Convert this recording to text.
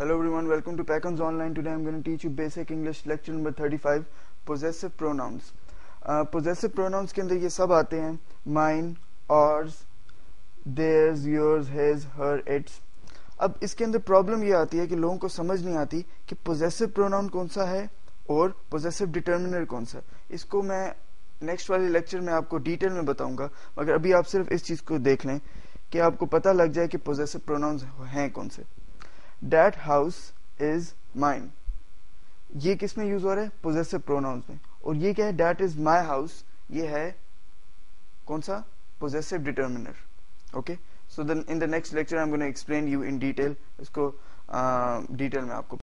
Hello everyone, welcome to Pacons Online. Today I'm going to teach you basic English lecture number 35, possessive pronouns. Uh, possessive pronouns के अंदर ये सब आते हैं mine, ours, theirs, yours, his, her, its. अब इसके अंदर problem ये आती है कि लोगों को समझ नहीं आती कि पोजेसिव प्रोनाउन कौन सा है और पोजेसिव डिटर्मिनर कौन सा इसको मैं नेक्स्ट वाले लेक्चर में आपको डिटेल में बताऊँगा मगर अभी आप सिर्फ़ इस चीज़ को देख लें कि आपको पता लग जाए कि पोजेसिव प्रोनाउंस हैं कौन से डेट हाउस इज़ माइन ये किसमें यूज़ हो रहा है? पोजेसिव प्रोनाउंस में। और ये क्या है? डैट इज़ माई हाउस ये है कौन सा? Possessive determiner okay so then in the next lecture I am gonna explain you in detail इसको डिटेल uh, में आपको